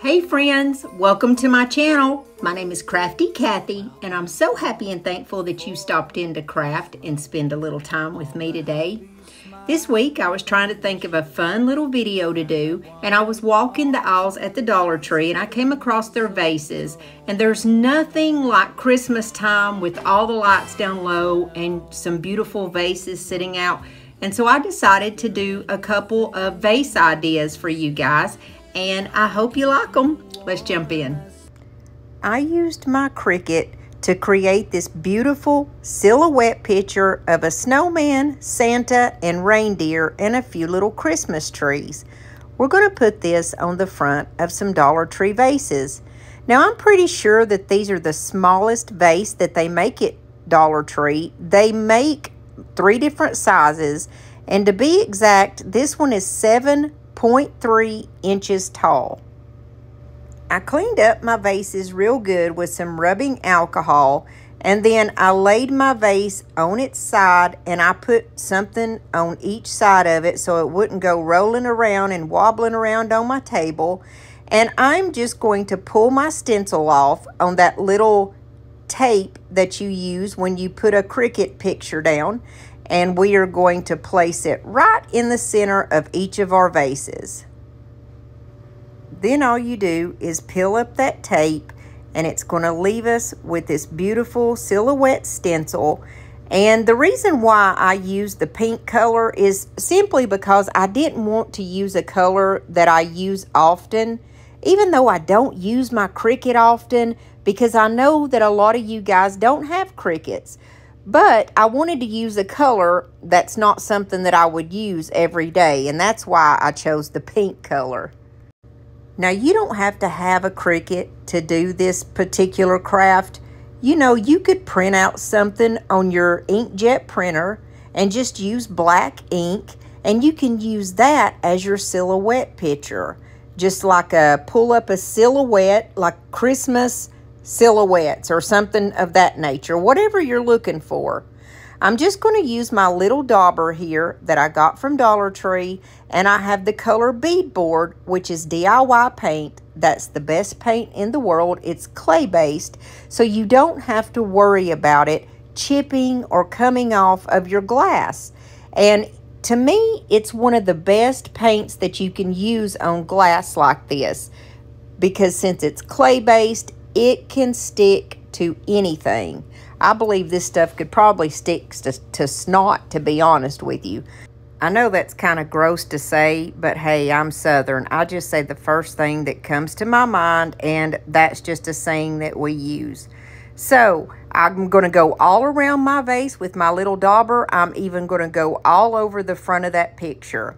Hey friends, welcome to my channel. My name is Krafty Kathy and I'm so happy and thankful that you stopped in to craft and spend a little time with me today. This week I was trying to think of a fun little video to do and I was walking the aisles at the Dollar Tree and I came across their vases and there's nothing like Christmas time with all the lights down low and some beautiful vases sitting out and so I decided to do a couple of vase ideas for you guys and I hope you like them. Let's jump in. I used my Cricut to create this beautiful silhouette picture of a snowman, Santa, and reindeer and a few little Christmas trees. We're going to put this on the front of some Dollar Tree vases. Now I'm pretty sure that these are the smallest vase that they make at Dollar Tree. They make three different sizes and to be exact, this one is 7 0.3 inches tall. I cleaned up my vases real good with some rubbing alcohol and then I laid my vase on its side and I put something on each side of it so it wouldn't go rolling around and wobbling around on my table. And I'm just going to pull my stencil off on that little tape that you use when you put a Cricut picture down and we are going to place it right in the center of each of our vases. Then all you do is peel up that tape and it's going to leave us with this beautiful silhouette stencil. And the reason why I used the pink color is simply because I didn't want to use a color that I use often, even though I don't use my Cricut often, because I know that a lot of you guys don't have Cricuts. But I wanted to use a color that's not something that I would use every day. And that's why I chose the pink color. Now, you don't have to have a Cricut to do this particular craft. You know, you could print out something on your inkjet printer and just use black ink. And you can use that as your silhouette picture. Just like a pull up a silhouette, like Christmas silhouettes or something of that nature, whatever you're looking for. I'm just going to use my little dauber here that I got from Dollar Tree and I have the color beadboard which is DIY paint. That's the best paint in the world. It's clay based so you don't have to worry about it chipping or coming off of your glass. And to me, it's one of the best paints that you can use on glass like this because since it's clay based, it can stick to anything. I believe this stuff could probably stick to, to snot, to be honest with you. I know that's kind of gross to say, but hey, I'm Southern. I just say the first thing that comes to my mind, and that's just a saying that we use. So, I'm going to go all around my vase with my little dauber. I'm even going to go all over the front of that picture.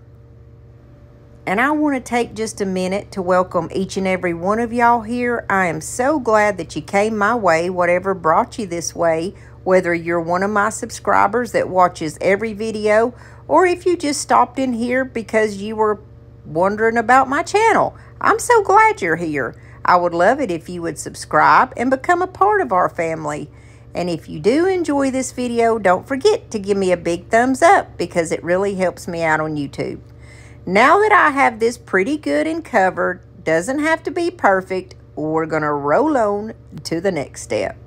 And I want to take just a minute to welcome each and every one of y'all here. I am so glad that you came my way, whatever brought you this way, whether you're one of my subscribers that watches every video, or if you just stopped in here because you were wondering about my channel. I'm so glad you're here. I would love it if you would subscribe and become a part of our family. And if you do enjoy this video, don't forget to give me a big thumbs up because it really helps me out on YouTube. Now that I have this pretty good and covered, doesn't have to be perfect, we're going to roll on to the next step.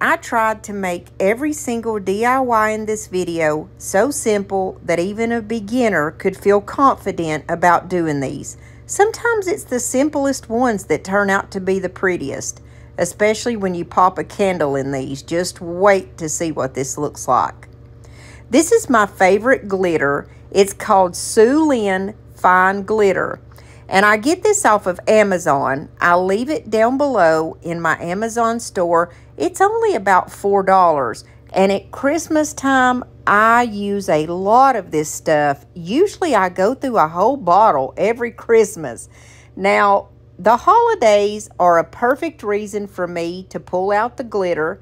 I tried to make every single DIY in this video so simple that even a beginner could feel confident about doing these. Sometimes it's the simplest ones that turn out to be the prettiest, especially when you pop a candle in these. Just wait to see what this looks like. This is my favorite glitter it's called Sulyn Fine Glitter. And I get this off of Amazon. I'll leave it down below in my Amazon store. It's only about $4. And at Christmas time, I use a lot of this stuff. Usually I go through a whole bottle every Christmas. Now, the holidays are a perfect reason for me to pull out the glitter.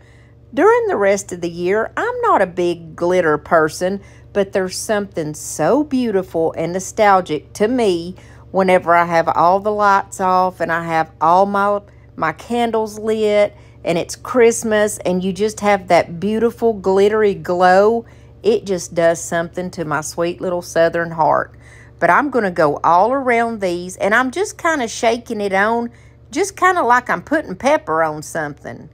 During the rest of the year, I'm not a big glitter person, but there's something so beautiful and nostalgic to me whenever I have all the lights off and I have all my my candles lit and it's Christmas and you just have that beautiful glittery glow. It just does something to my sweet little southern heart. But I'm going to go all around these, and I'm just kind of shaking it on, just kind of like I'm putting pepper on something.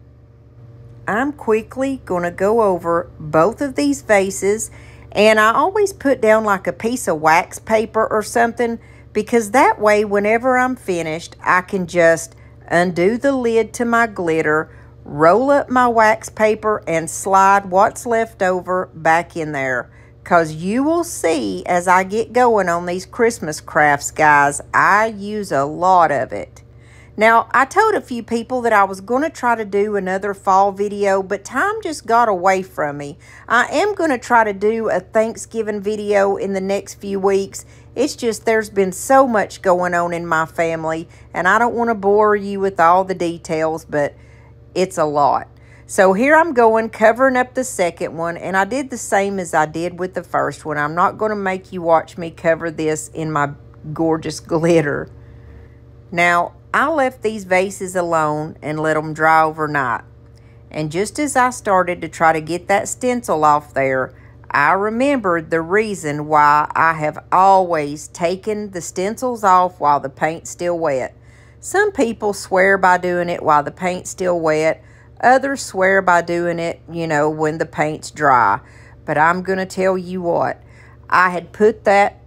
I'm quickly going to go over both of these vases, and I always put down like a piece of wax paper or something, because that way, whenever I'm finished, I can just undo the lid to my glitter, roll up my wax paper, and slide what's left over back in there. Because you will see as I get going on these Christmas crafts, guys, I use a lot of it. Now, I told a few people that I was going to try to do another fall video, but time just got away from me. I am going to try to do a Thanksgiving video in the next few weeks. It's just there's been so much going on in my family, and I don't want to bore you with all the details, but it's a lot. So here I'm going, covering up the second one, and I did the same as I did with the first one. I'm not going to make you watch me cover this in my gorgeous glitter. Now, I left these vases alone and let them dry overnight. And just as I started to try to get that stencil off there, I remembered the reason why I have always taken the stencils off while the paint's still wet. Some people swear by doing it while the paint's still wet. Others swear by doing it, you know, when the paint's dry. But I'm going to tell you what. I had put that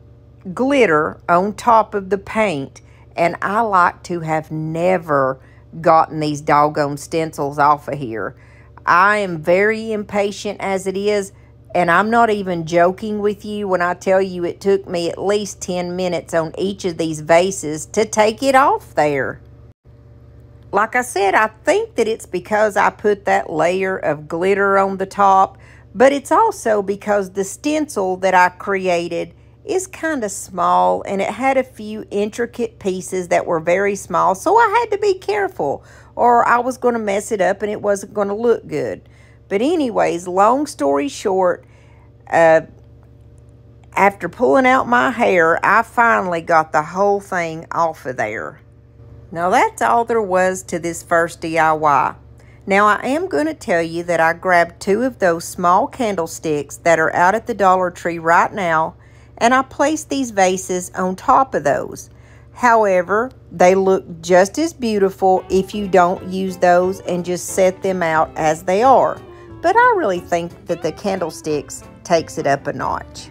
glitter on top of the paint and I like to have never gotten these doggone stencils off of here. I am very impatient as it is, and I'm not even joking with you when I tell you it took me at least 10 minutes on each of these vases to take it off there. Like I said, I think that it's because I put that layer of glitter on the top, but it's also because the stencil that I created is kind of small and it had a few intricate pieces that were very small. So I had to be careful or I was going to mess it up and it wasn't going to look good. But anyways, long story short, uh, after pulling out my hair, I finally got the whole thing off of there. Now that's all there was to this first DIY. Now I am going to tell you that I grabbed two of those small candlesticks that are out at the Dollar Tree right now and I placed these vases on top of those. However, they look just as beautiful if you don't use those and just set them out as they are. But I really think that the candlesticks takes it up a notch.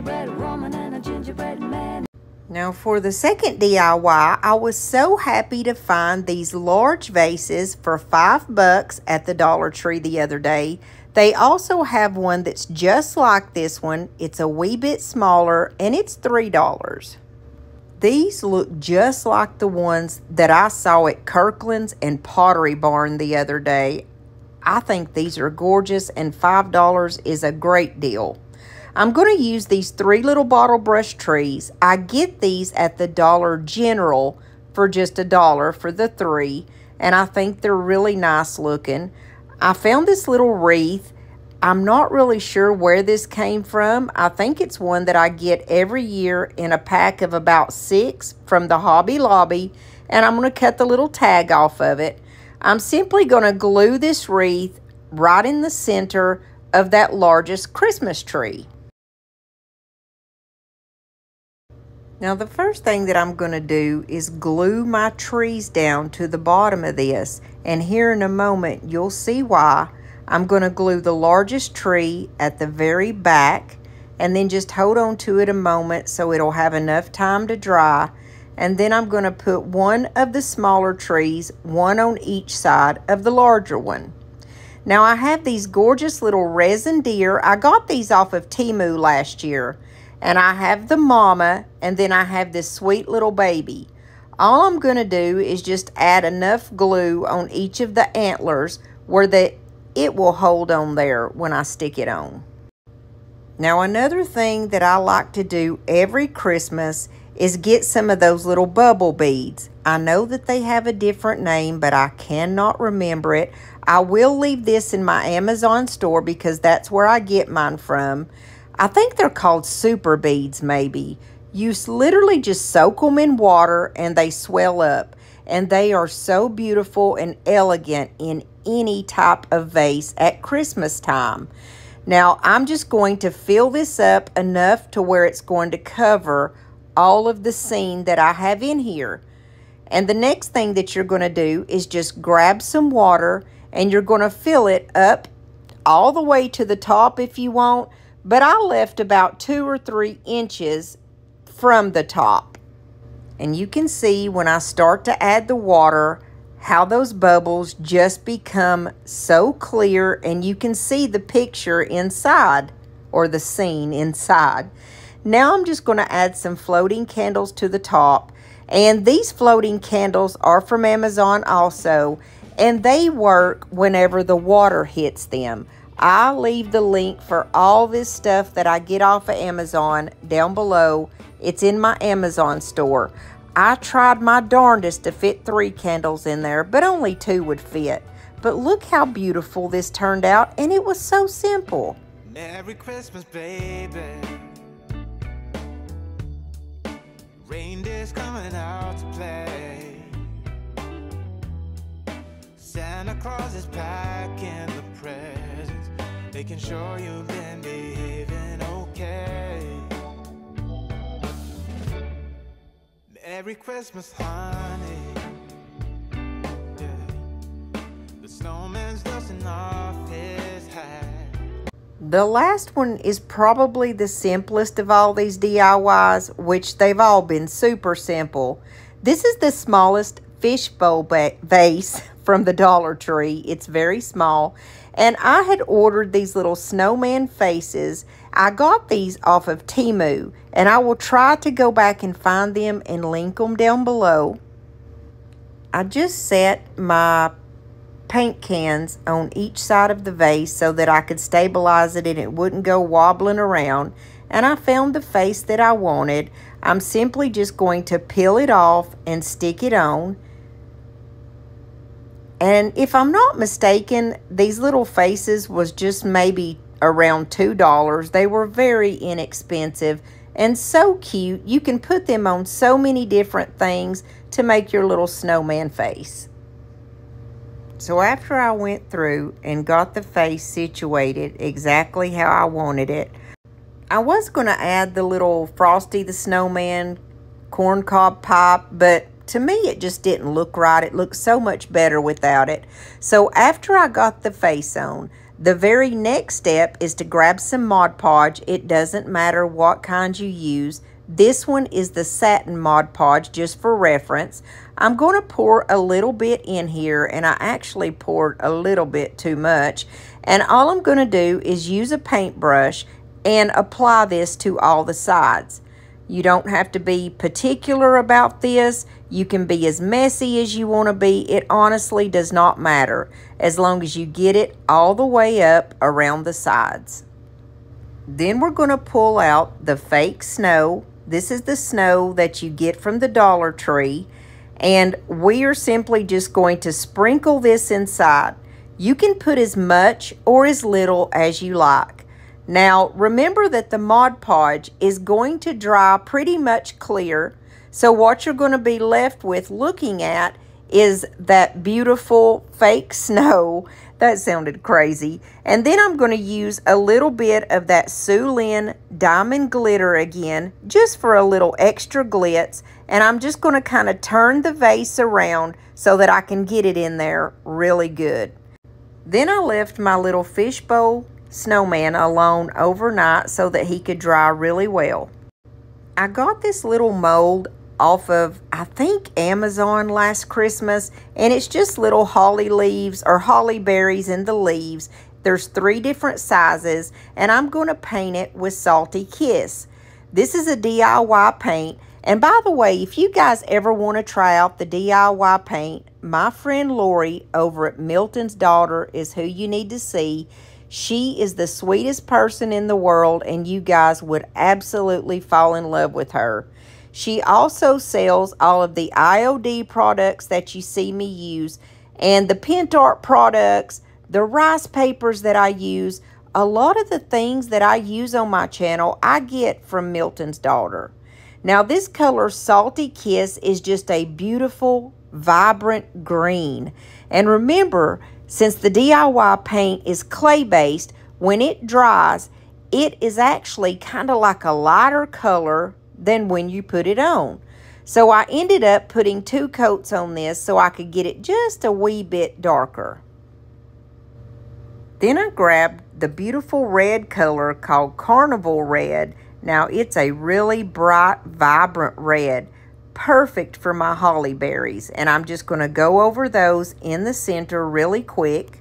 Gingerbread woman and a gingerbread man. Now for the second DIY, I was so happy to find these large vases for five bucks at the Dollar Tree the other day. They also have one that's just like this one. It's a wee bit smaller and it's $3. These look just like the ones that I saw at Kirkland's and Pottery Barn the other day. I think these are gorgeous and $5 is a great deal. I'm going to use these three little bottle brush trees. I get these at the Dollar General for just a dollar for the three, and I think they're really nice looking. I found this little wreath. I'm not really sure where this came from. I think it's one that I get every year in a pack of about six from the Hobby Lobby, and I'm going to cut the little tag off of it. I'm simply going to glue this wreath right in the center of that largest Christmas tree. Now the first thing that I'm going to do is glue my trees down to the bottom of this and here in a moment you'll see why. I'm going to glue the largest tree at the very back and then just hold on to it a moment so it'll have enough time to dry and then I'm going to put one of the smaller trees, one on each side of the larger one. Now I have these gorgeous little resin deer. I got these off of Temu last year. And I have the mama and then I have this sweet little baby. All I'm going to do is just add enough glue on each of the antlers where the, it will hold on there when I stick it on. Now another thing that I like to do every Christmas is get some of those little bubble beads. I know that they have a different name, but I cannot remember it. I will leave this in my Amazon store because that's where I get mine from. I think they're called super beads, maybe. You literally just soak them in water and they swell up. And they are so beautiful and elegant in any type of vase at Christmas time. Now, I'm just going to fill this up enough to where it's going to cover all of the scene that I have in here. And the next thing that you're going to do is just grab some water and you're going to fill it up all the way to the top if you want. But I left about two or three inches from the top. And you can see when I start to add the water how those bubbles just become so clear and you can see the picture inside or the scene inside. Now I'm just going to add some floating candles to the top. And these floating candles are from Amazon also. And they work whenever the water hits them. I'll leave the link for all this stuff that I get off of Amazon down below. It's in my Amazon store. I tried my darndest to fit three candles in there, but only two would fit. But look how beautiful this turned out, and it was so simple. Merry Christmas, baby. Reindeer's coming out to play. Santa Claus is packing the presents, making sure you've been behaving okay. Merry Christmas, honey. The snowman's dusting off his hat. The last one is probably the simplest of all these DIYs, which they've all been super simple. This is the smallest fishbowl vase from the Dollar Tree. It's very small. And I had ordered these little snowman faces. I got these off of Temu. And I will try to go back and find them and link them down below. I just set my paint cans on each side of the vase so that I could stabilize it and it wouldn't go wobbling around. And I found the face that I wanted. I'm simply just going to peel it off and stick it on. And if I'm not mistaken, these little faces was just maybe around $2. They were very inexpensive and so cute. You can put them on so many different things to make your little snowman face. So after I went through and got the face situated exactly how I wanted it, I was going to add the little Frosty the Snowman corncob pipe, but to me it just didn't look right. It looked so much better without it. So after I got the face on, the very next step is to grab some Mod Podge. It doesn't matter what kind you use. This one is the satin Mod Podge, just for reference. I'm going to pour a little bit in here, and I actually poured a little bit too much. And all I'm going to do is use a paintbrush and apply this to all the sides. You don't have to be particular about this. You can be as messy as you want to be. It honestly does not matter as long as you get it all the way up around the sides. Then we're going to pull out the fake snow this is the snow that you get from the Dollar Tree. And we are simply just going to sprinkle this inside. You can put as much or as little as you like. Now, remember that the Mod Podge is going to dry pretty much clear. So what you're going to be left with looking at is that beautiful fake snow. That sounded crazy. And then I'm going to use a little bit of that Sulyn Diamond Glitter again, just for a little extra glitz. And I'm just going to kind of turn the vase around so that I can get it in there really good. Then I left my little fishbowl snowman alone overnight so that he could dry really well. I got this little mold off of, I think, Amazon last Christmas. And it's just little holly leaves or holly berries in the leaves. There's three different sizes. And I'm going to paint it with Salty Kiss. This is a DIY paint. And by the way, if you guys ever want to try out the DIY paint, my friend Lori over at Milton's Daughter is who you need to see. She is the sweetest person in the world, and you guys would absolutely fall in love with her. She also sells all of the IOD products that you see me use and the Pentart products, the rice papers that I use. A lot of the things that I use on my channel, I get from Milton's daughter. Now, this color Salty Kiss is just a beautiful, vibrant green. And remember, since the DIY paint is clay-based, when it dries, it is actually kind of like a lighter color than when you put it on. So I ended up putting two coats on this so I could get it just a wee bit darker. Then I grabbed the beautiful red color called Carnival Red. Now it's a really bright, vibrant red. Perfect for my holly berries. And I'm just going to go over those in the center really quick.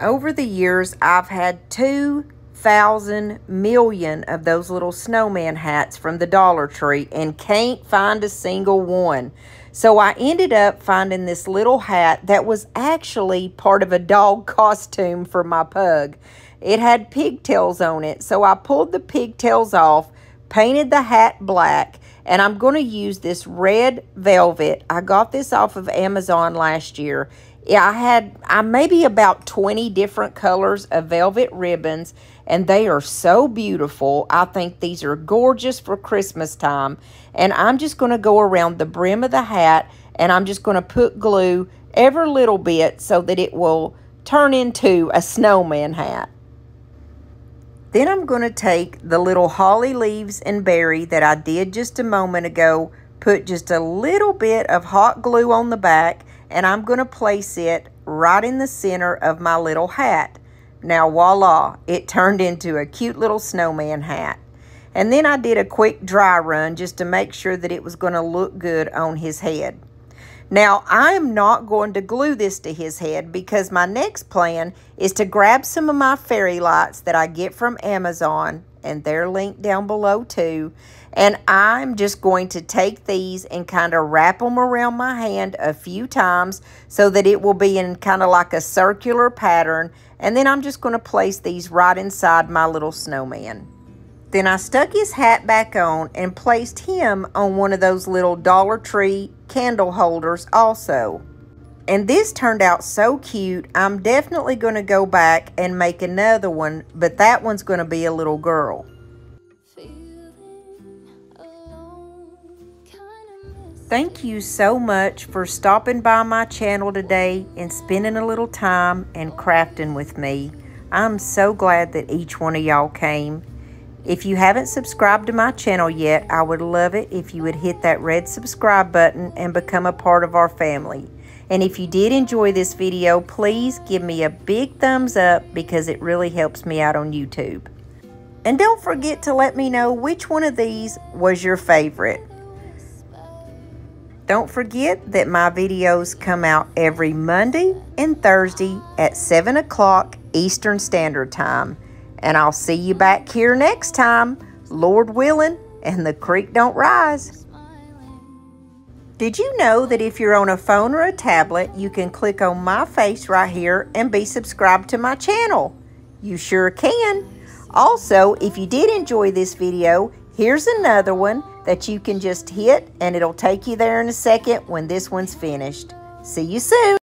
Over the years, I've had two thousand million of those little snowman hats from the Dollar Tree and can't find a single one. So I ended up finding this little hat that was actually part of a dog costume for my pug. It had pigtails on it, so I pulled the pigtails off, painted the hat black, and I'm going to use this red velvet. I got this off of Amazon last year. I had I maybe about 20 different colors of velvet ribbons and they are so beautiful. I think these are gorgeous for Christmas time. And I'm just going to go around the brim of the hat and I'm just going to put glue every little bit so that it will turn into a snowman hat. Then I'm going to take the little holly leaves and berry that I did just a moment ago, put just a little bit of hot glue on the back, and I'm going to place it right in the center of my little hat. Now, voila, it turned into a cute little snowman hat. And then I did a quick dry run just to make sure that it was going to look good on his head. Now, I'm not going to glue this to his head because my next plan is to grab some of my fairy lights that I get from Amazon, and they're linked down below too, and I'm just going to take these and kind of wrap them around my hand a few times so that it will be in kind of like a circular pattern, and then I'm just going to place these right inside my little snowman. Then I stuck his hat back on and placed him on one of those little Dollar Tree candle holders also. And this turned out so cute. I'm definitely going to go back and make another one, but that one's going to be a little girl. Thank you so much for stopping by my channel today and spending a little time and crafting with me. I'm so glad that each one of y'all came. If you haven't subscribed to my channel yet, I would love it if you would hit that red subscribe button and become a part of our family. And if you did enjoy this video, please give me a big thumbs up because it really helps me out on YouTube. And don't forget to let me know which one of these was your favorite. Don't forget that my videos come out every Monday and Thursday at 7 o'clock Eastern Standard Time. And I'll see you back here next time, Lord willing, and the creek don't rise. Did you know that if you're on a phone or a tablet, you can click on my face right here and be subscribed to my channel? You sure can. Also, if you did enjoy this video, here's another one that you can just hit and it'll take you there in a second when this one's finished. See you soon.